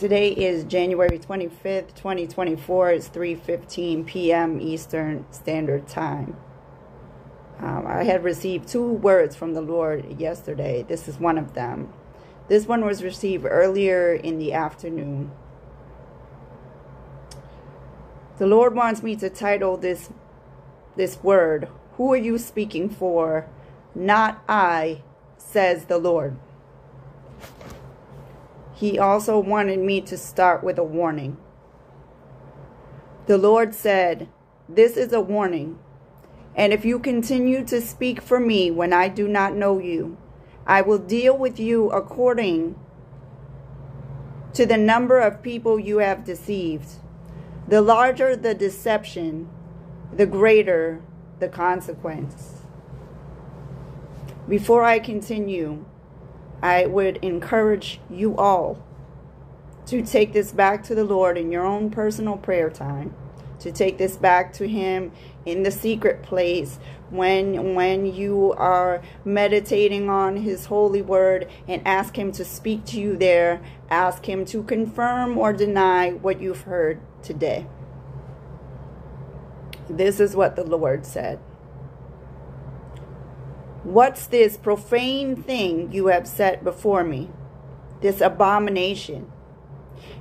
Today is January 25th, 2024. It's 3:15 p.m. Eastern Standard Time. Um, I had received two words from the Lord yesterday. This is one of them. This one was received earlier in the afternoon. The Lord wants me to title this this word, Who are you speaking for? Not I, says the Lord. He also wanted me to start with a warning. The Lord said, This is a warning. And if you continue to speak for me when I do not know you, I will deal with you according to the number of people you have deceived. The larger the deception, the greater the consequence. Before I continue, I would encourage you all to take this back to the Lord in your own personal prayer time, to take this back to Him in the secret place when when you are meditating on His holy word and ask Him to speak to you there, ask Him to confirm or deny what you've heard today. This is what the Lord said. What's this profane thing you have set before me? This abomination.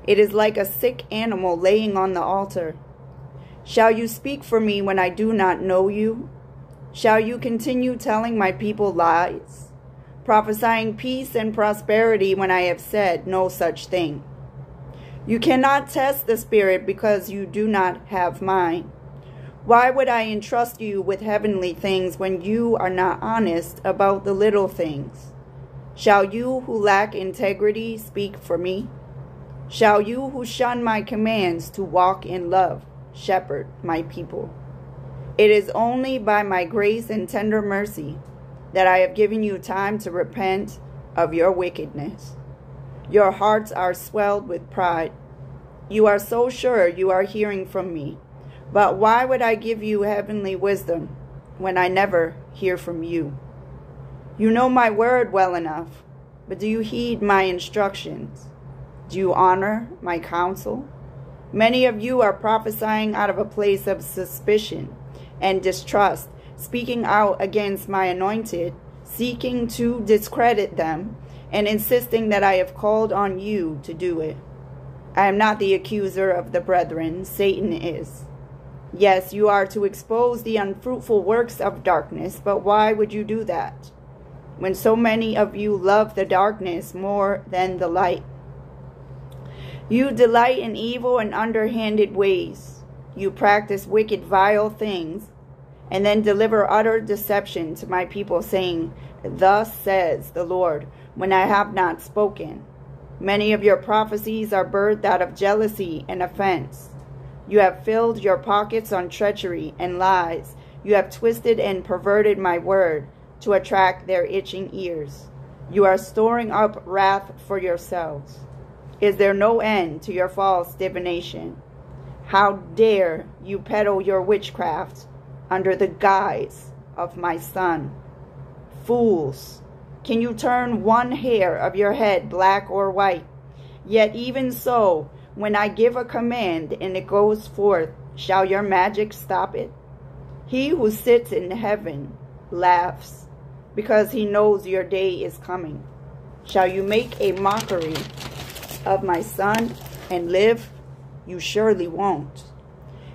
It is like a sick animal laying on the altar. Shall you speak for me when I do not know you? Shall you continue telling my people lies, prophesying peace and prosperity when I have said no such thing? You cannot test the Spirit because you do not have mine. Why would I entrust you with heavenly things when you are not honest about the little things? Shall you who lack integrity speak for me? Shall you who shun my commands to walk in love shepherd my people? It is only by my grace and tender mercy that I have given you time to repent of your wickedness. Your hearts are swelled with pride. You are so sure you are hearing from me but why would I give you heavenly wisdom when I never hear from you? You know my word well enough, but do you heed my instructions? Do you honor my counsel? Many of you are prophesying out of a place of suspicion and distrust, speaking out against my anointed, seeking to discredit them, and insisting that I have called on you to do it. I am not the accuser of the brethren, Satan is. Yes, you are to expose the unfruitful works of darkness, but why would you do that? When so many of you love the darkness more than the light. You delight in evil and underhanded ways. You practice wicked, vile things, and then deliver utter deception to my people, saying, Thus says the Lord, when I have not spoken. Many of your prophecies are birthed out of jealousy and offense. You have filled your pockets on treachery and lies. You have twisted and perverted my word to attract their itching ears. You are storing up wrath for yourselves. Is there no end to your false divination? How dare you peddle your witchcraft under the guise of my son? Fools, can you turn one hair of your head black or white? Yet even so, when I give a command and it goes forth, shall your magic stop it? He who sits in heaven laughs because he knows your day is coming. Shall you make a mockery of my son and live? You surely won't.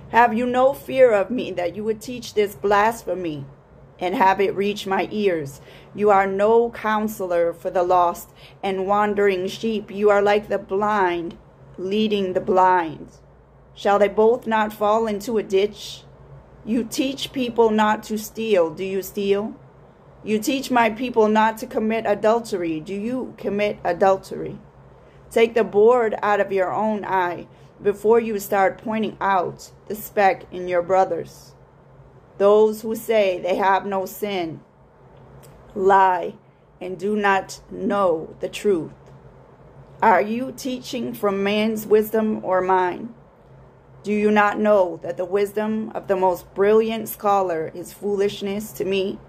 Have you no fear of me that you would teach this blasphemy and have it reach my ears? You are no counselor for the lost and wandering sheep. You are like the blind leading the blind. Shall they both not fall into a ditch? You teach people not to steal. Do you steal? You teach my people not to commit adultery. Do you commit adultery? Take the board out of your own eye before you start pointing out the speck in your brother's. Those who say they have no sin lie and do not know the truth. Are you teaching from man's wisdom or mine? Do you not know that the wisdom of the most brilliant scholar is foolishness to me?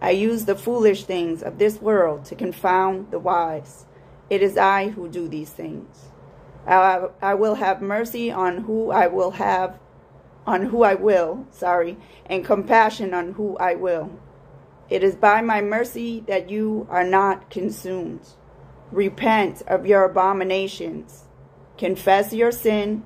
I use the foolish things of this world to confound the wise. It is I who do these things. I, will have mercy on who I will have, on who I will, sorry, and compassion on who I will. It is by my mercy that you are not consumed. Repent of your abominations. Confess your sin.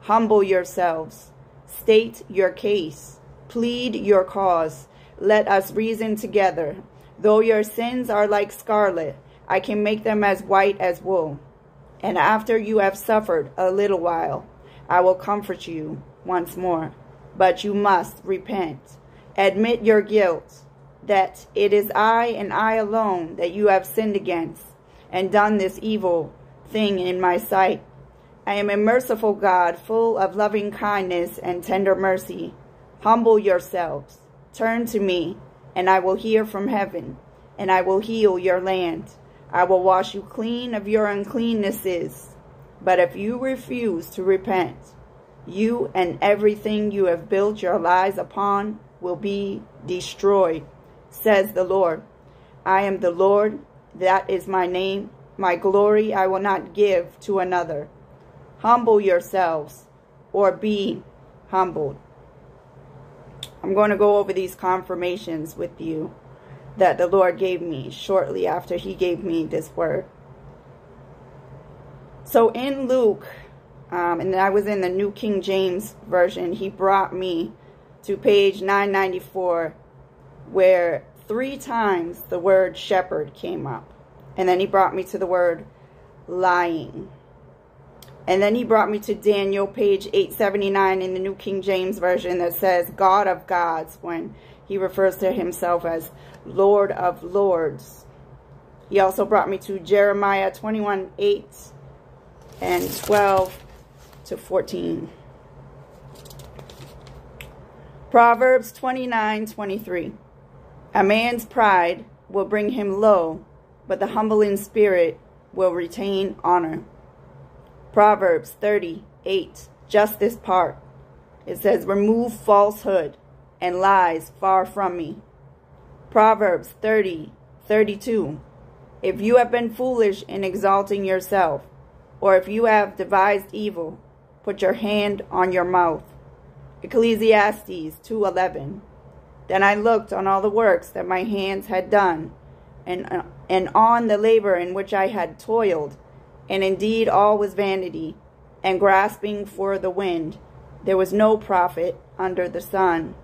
Humble yourselves. State your case. Plead your cause. Let us reason together. Though your sins are like scarlet, I can make them as white as wool. And after you have suffered a little while, I will comfort you once more. But you must repent. Admit your guilt, that it is I and I alone that you have sinned against, and done this evil thing in my sight. I am a merciful God, full of loving kindness and tender mercy. Humble yourselves, turn to me, and I will hear from heaven, and I will heal your land. I will wash you clean of your uncleannesses. But if you refuse to repent, you and everything you have built your lives upon will be destroyed, says the Lord. I am the Lord, that is my name. My glory I will not give to another. Humble yourselves, or be humbled. I'm going to go over these confirmations with you that the Lord gave me shortly after he gave me this word. So in Luke, um, and I was in the New King James Version, he brought me to page 994 where three times the word shepherd came up. And then he brought me to the word lying. And then he brought me to Daniel, page 879 in the New King James Version that says God of gods when he refers to himself as Lord of Lords. He also brought me to Jeremiah 21, 8 and 12 to 14. Proverbs 29, 23. A man's pride will bring him low, but the humble in spirit will retain honor. Proverbs 38, just this part. It says, Remove falsehood and lies far from me. Proverbs 30, 32. If you have been foolish in exalting yourself, or if you have devised evil, put your hand on your mouth. Ecclesiastes 2:11. Then I looked on all the works that my hands had done, and and on the labor in which I had toiled, and indeed all was vanity, and grasping for the wind. There was no profit under the sun.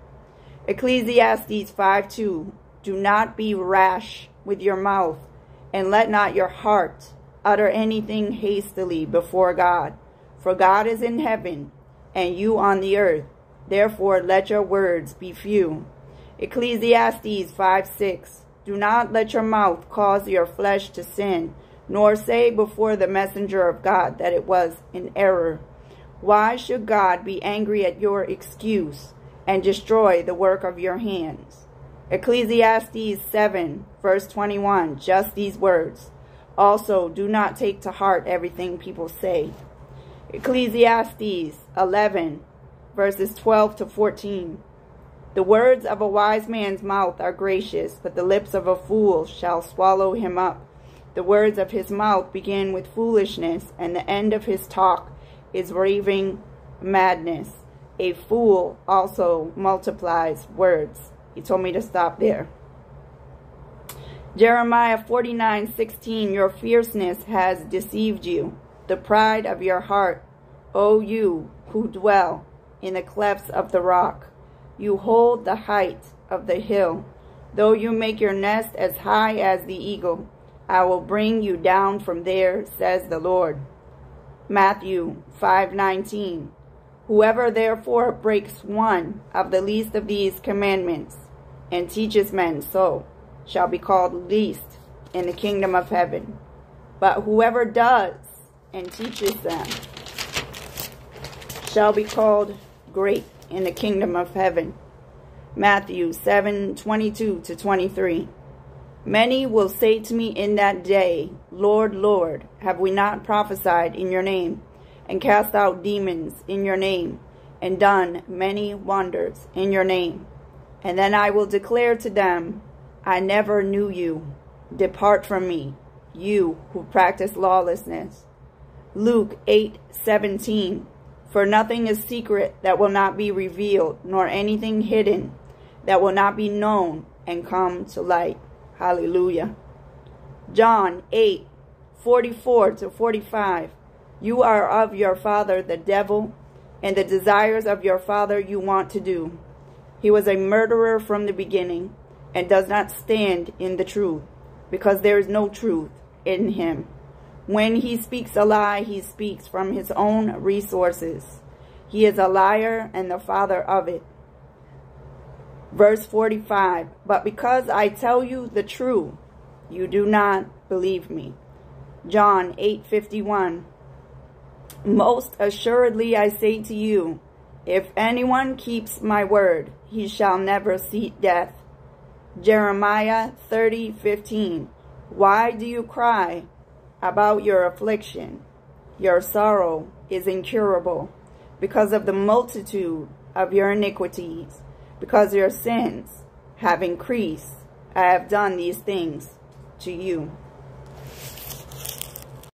Ecclesiastes 5:2 do not be rash with your mouth, and let not your heart utter anything hastily before God. For God is in heaven, and you on the earth. Therefore let your words be few. Ecclesiastes 5 6. Do not let your mouth cause your flesh to sin, nor say before the messenger of God that it was in error. Why should God be angry at your excuse and destroy the work of your hands? Ecclesiastes 7, verse 21, just these words. Also, do not take to heart everything people say. Ecclesiastes 11, verses 12 to 14. The words of a wise man's mouth are gracious, but the lips of a fool shall swallow him up. The words of his mouth begin with foolishness, and the end of his talk is raving madness. A fool also multiplies words. He told me to stop there. Jeremiah 49:16 Your fierceness has deceived you, the pride of your heart, O you who dwell in the clefts of the rock. You hold the height of the hill. Though you make your nest as high as the eagle, I will bring you down from there, says the Lord. Matthew 5:19 Whoever therefore breaks one of the least of these commandments and teaches men so shall be called least in the kingdom of heaven. But whoever does and teaches them shall be called great in the kingdom of heaven. Matthew 7 22 to 23. Many will say to me in that day, Lord, Lord, have we not prophesied in your name? and cast out demons in your name, and done many wonders in your name. And then I will declare to them, I never knew you. Depart from me, you who practice lawlessness. Luke 8 17. For nothing is secret that will not be revealed, nor anything hidden that will not be known and come to light. Hallelujah. John 8 44 to 45. You are of your father, the devil, and the desires of your father you want to do. He was a murderer from the beginning and does not stand in the truth, because there is no truth in him. When he speaks a lie, he speaks from his own resources. He is a liar and the father of it. Verse 45 But because I tell you the truth, you do not believe me. John 8:51 Most assuredly I say to you, if anyone keeps my word, he shall never see death. Jeremiah 30:15 Why do you cry about your affliction? Your sorrow is incurable because of the multitude of your iniquities, because your sins have increased. I have done these things to you.